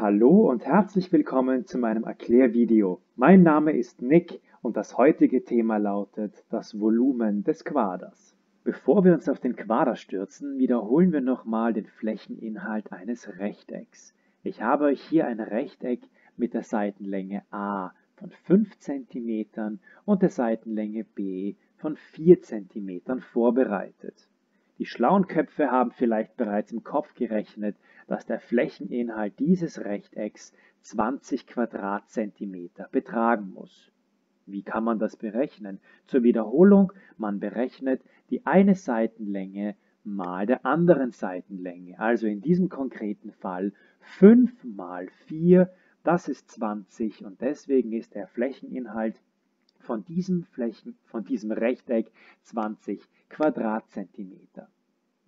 Hallo und herzlich willkommen zu meinem Erklärvideo. Mein Name ist Nick und das heutige Thema lautet das Volumen des Quaders. Bevor wir uns auf den Quader stürzen, wiederholen wir nochmal den Flächeninhalt eines Rechtecks. Ich habe euch hier ein Rechteck mit der Seitenlänge a von 5 cm und der Seitenlänge b von 4 cm vorbereitet. Die schlauen Köpfe haben vielleicht bereits im Kopf gerechnet, dass der Flächeninhalt dieses Rechtecks 20 Quadratzentimeter betragen muss. Wie kann man das berechnen? Zur Wiederholung, man berechnet die eine Seitenlänge mal der anderen Seitenlänge. Also in diesem konkreten Fall 5 mal 4, das ist 20 und deswegen ist der Flächeninhalt von diesem, Flächen, von diesem Rechteck 20 Quadratzentimeter.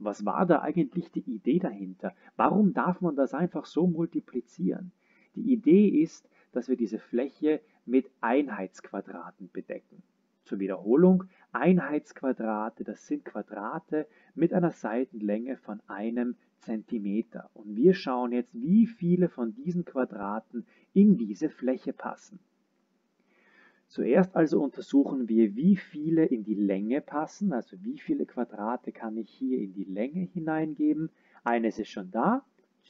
Was war da eigentlich die Idee dahinter? Warum darf man das einfach so multiplizieren? Die Idee ist, dass wir diese Fläche mit Einheitsquadraten bedecken. Zur Wiederholung, Einheitsquadrate, das sind Quadrate mit einer Seitenlänge von einem Zentimeter. Und wir schauen jetzt, wie viele von diesen Quadraten in diese Fläche passen. Zuerst also untersuchen wir, wie viele in die Länge passen, also wie viele Quadrate kann ich hier in die Länge hineingeben. Eines ist schon da,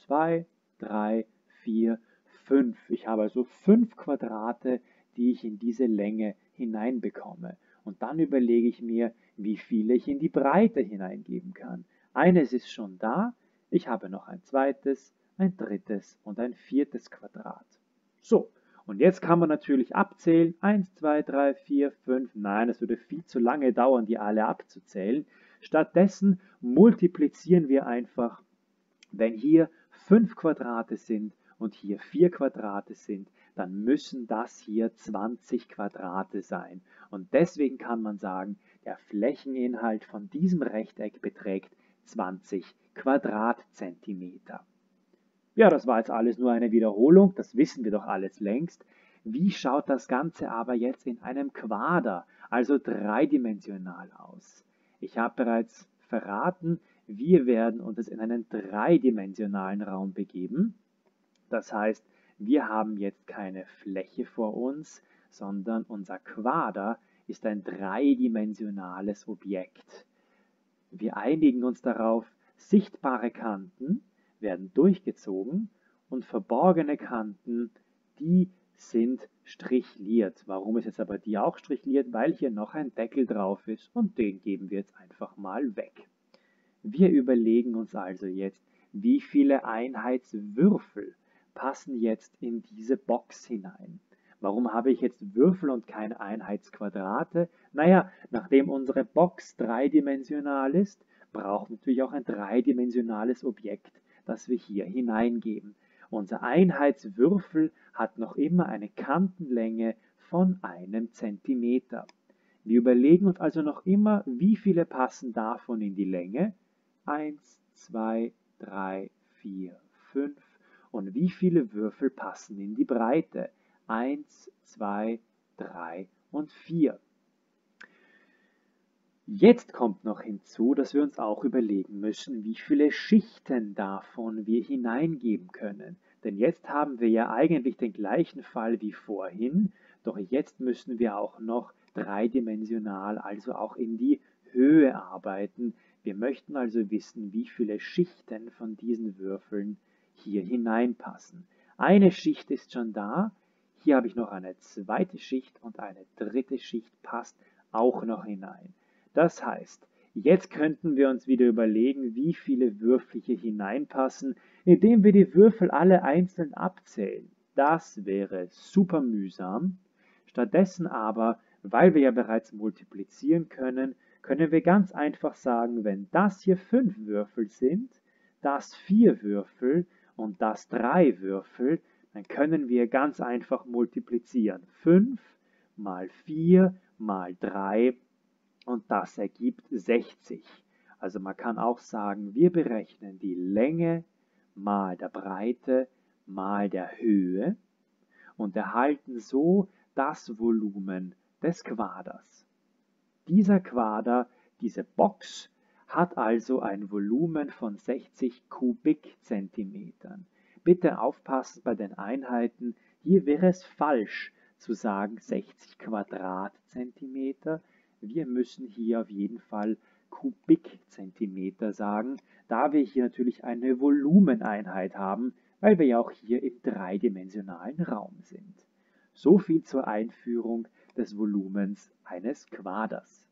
zwei, drei, vier, fünf. Ich habe also fünf Quadrate, die ich in diese Länge hineinbekomme. Und dann überlege ich mir, wie viele ich in die Breite hineingeben kann. Eines ist schon da, ich habe noch ein zweites, ein drittes und ein viertes Quadrat. So, und jetzt kann man natürlich abzählen. 1, 2, 3, 4, 5. Nein, es würde viel zu lange dauern, die alle abzuzählen. Stattdessen multiplizieren wir einfach, wenn hier 5 Quadrate sind und hier 4 Quadrate sind, dann müssen das hier 20 Quadrate sein. Und deswegen kann man sagen, der Flächeninhalt von diesem Rechteck beträgt 20 Quadratzentimeter. Ja, das war jetzt alles nur eine Wiederholung, das wissen wir doch alles längst. Wie schaut das Ganze aber jetzt in einem Quader, also dreidimensional aus? Ich habe bereits verraten, wir werden uns in einen dreidimensionalen Raum begeben. Das heißt, wir haben jetzt keine Fläche vor uns, sondern unser Quader ist ein dreidimensionales Objekt. Wir einigen uns darauf, sichtbare Kanten werden durchgezogen und verborgene Kanten, die sind strichliert. Warum ist jetzt aber die auch strichliert? Weil hier noch ein Deckel drauf ist und den geben wir jetzt einfach mal weg. Wir überlegen uns also jetzt, wie viele Einheitswürfel passen jetzt in diese Box hinein. Warum habe ich jetzt Würfel und keine Einheitsquadrate? Naja, nachdem unsere Box dreidimensional ist, braucht natürlich auch ein dreidimensionales Objekt das wir hier hineingeben. Unser Einheitswürfel hat noch immer eine Kantenlänge von einem Zentimeter. Wir überlegen uns also noch immer, wie viele passen davon in die Länge. 1, 2, 3, 4, 5. Und wie viele Würfel passen in die Breite? 1, 2, 3 und 4. Jetzt kommt noch hinzu, dass wir uns auch überlegen müssen, wie viele Schichten davon wir hineingeben können. Denn jetzt haben wir ja eigentlich den gleichen Fall wie vorhin, doch jetzt müssen wir auch noch dreidimensional, also auch in die Höhe arbeiten. Wir möchten also wissen, wie viele Schichten von diesen Würfeln hier hineinpassen. Eine Schicht ist schon da, hier habe ich noch eine zweite Schicht und eine dritte Schicht passt auch noch hinein. Das heißt, jetzt könnten wir uns wieder überlegen, wie viele Würfel hier hineinpassen, indem wir die Würfel alle einzeln abzählen. Das wäre super mühsam. Stattdessen aber, weil wir ja bereits multiplizieren können, können wir ganz einfach sagen, wenn das hier fünf Würfel sind, das vier Würfel und das drei Würfel, dann können wir ganz einfach multiplizieren. 5 mal 4 mal 3 und das ergibt 60. Also man kann auch sagen, wir berechnen die Länge mal der Breite mal der Höhe und erhalten so das Volumen des Quaders. Dieser Quader, diese Box, hat also ein Volumen von 60 Kubikzentimetern. Bitte aufpassen bei den Einheiten. Hier wäre es falsch zu sagen 60 Quadratzentimeter. Wir müssen hier auf jeden Fall Kubikzentimeter sagen, da wir hier natürlich eine Volumeneinheit haben, weil wir ja auch hier im dreidimensionalen Raum sind. So viel zur Einführung des Volumens eines Quaders.